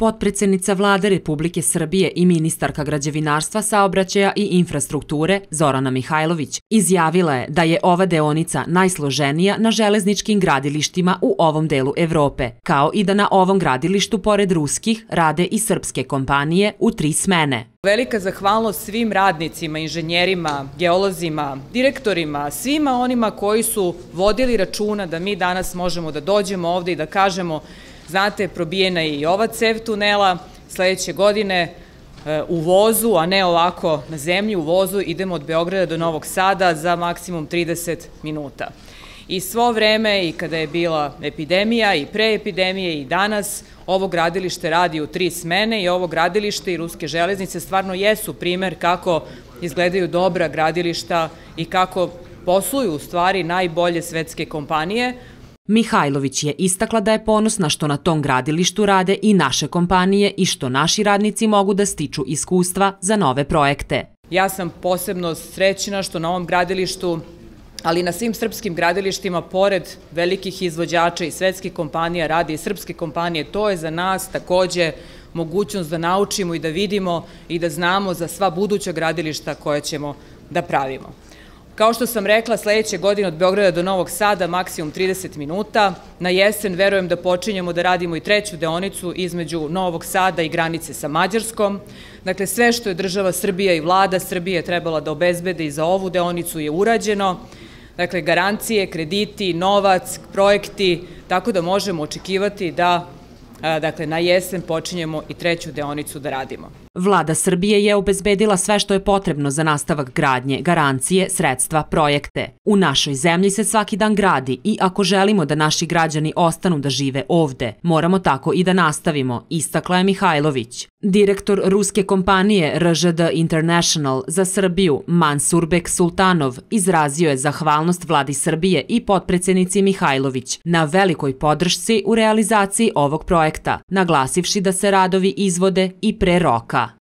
Potpredsednica vlade Republike Srbije i ministarka građevinarstva, saobraćaja i infrastrukture Zorana Mihajlović izjavila je da je ova deonica najsloženija na železničkim gradilištima u ovom delu Evrope, kao i da na ovom gradilištu pored ruskih rade i srpske kompanije u tri smene. Velika zahvalnost svim radnicima, inženjerima, geolozima, direktorima, svima onima koji su vodili računa da mi danas možemo da dođemo ovde i da kažemo Znate, probijena je i ova cev tunela, sledeće godine e, u vozu, a ne ovako na zemlji, u vozu idemo od Beograda do Novog Sada za maksimum 30 minuta. I svo vreme, i kada je bila epidemija, i pre epidemije, i danas, ovo gradilište radi u tri smene i ovo gradilište i ruske železnice stvarno jesu primer kako izgledaju dobra gradilišta i kako posluju u stvari najbolje svetske kompanije, Mihajlović je istakla da je ponosna što na tom gradilištu rade i naše kompanije i što naši radnici mogu da stiču iskustva za nove projekte. Ja sam posebno srećna što na ovom gradilištu ali na svim srpskim gradilištima, pored velikih izvođača i svetskih kompanija, radi i srpske kompanije, to je za nas takođe mogućnost da naučimo i da vidimo i da znamo za sva buduća gradilišta koje ćemo da pravimo. Kao što sam rekla, sledeće godine od Beograda do Novog Sada maksimum 30 minuta. Na jesen verujem da počinjemo da radimo i treću deonicu između Novog Sada i granice sa Mađarskom. Dakle, sve što je država Srbija i vlada Srbije trebala da obezbede i za ovu deonicu je urađeno. Dakle, garancije, krediti, novac, projekti, tako da možemo očekivati da dakle, na jesen počinjemo i treću deonicu da radimo. Vlada Srbije je obezbedila sve što je potrebno za nastavak gradnje, garancije, sredstva, projekte. U našoj zemlji se svaki dan gradi i ako želimo da naši građani ostanu da žive ovde, moramo tako i da nastavimo, istakla je Mihajlović. Direktor ruske kompanije RŽD International za Srbiju Mansurbek Sultanov izrazio je zahvalnost vladi Srbije i potpredsednici Mihajlović na velikoj podršci u realizaciji ovog projekta, naglasivši da se radovi izvode i pre roka.